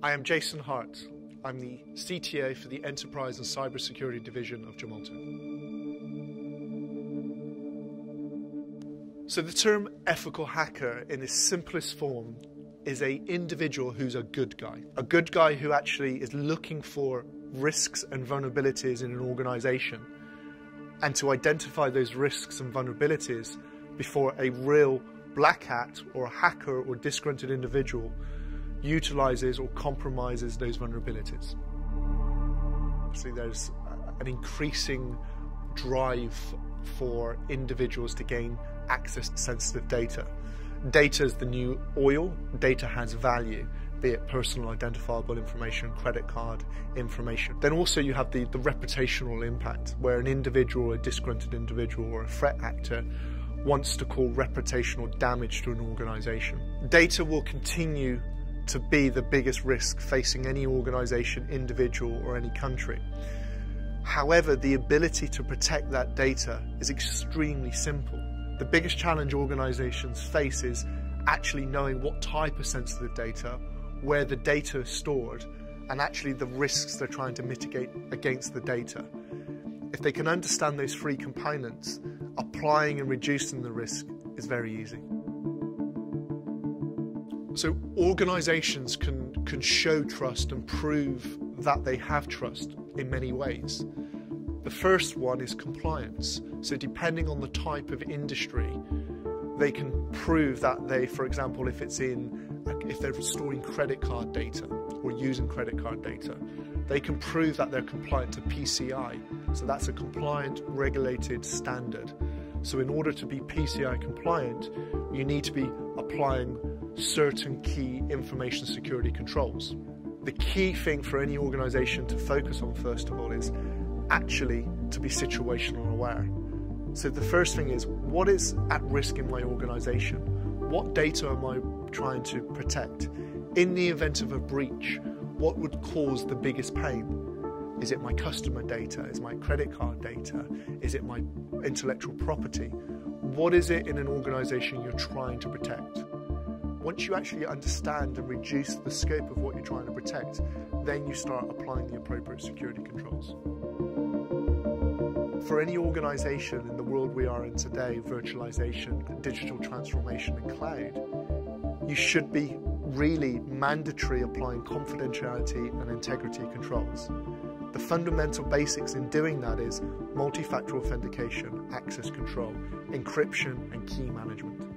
I am Jason Hart. I'm the CTO for the Enterprise and Cybersecurity Division of Gemalto. So the term ethical hacker in its simplest form is a individual who's a good guy. A good guy who actually is looking for risks and vulnerabilities in an organization and to identify those risks and vulnerabilities before a real black hat or hacker or disgruntled individual utilizes or compromises those vulnerabilities. Obviously, there's an increasing drive for individuals to gain access to sensitive data. Data is the new oil, data has value, be it personal identifiable information, credit card information. Then also you have the, the reputational impact, where an individual, a disgruntled individual, or a threat actor wants to cause reputational damage to an organization. Data will continue to be the biggest risk facing any organization, individual, or any country. However, the ability to protect that data is extremely simple. The biggest challenge organizations face is actually knowing what type of sensitive data, where the data is stored, and actually the risks they're trying to mitigate against the data. If they can understand those three components, applying and reducing the risk is very easy. So organizations can, can show trust and prove that they have trust in many ways. The first one is compliance. So depending on the type of industry, they can prove that they, for example, if it's in, if they're storing credit card data or using credit card data, they can prove that they're compliant to PCI. So that's a compliant, regulated standard. So in order to be PCI compliant, you need to be applying certain key information security controls. The key thing for any organization to focus on, first of all, is actually to be situational aware. So the first thing is what is at risk in my organization? What data am I trying to protect? In the event of a breach, what would cause the biggest pain? Is it my customer data? Is my credit card data? Is it my intellectual property? What is it in an organization you're trying to protect? Once you actually understand and reduce the scope of what you're trying to protect, then you start applying the appropriate security controls. For any organization in the world we are in today, virtualization, digital transformation, and cloud, you should be really mandatory applying confidentiality and integrity controls. The fundamental basics in doing that is multi-factor authentication, access control, encryption, and key management.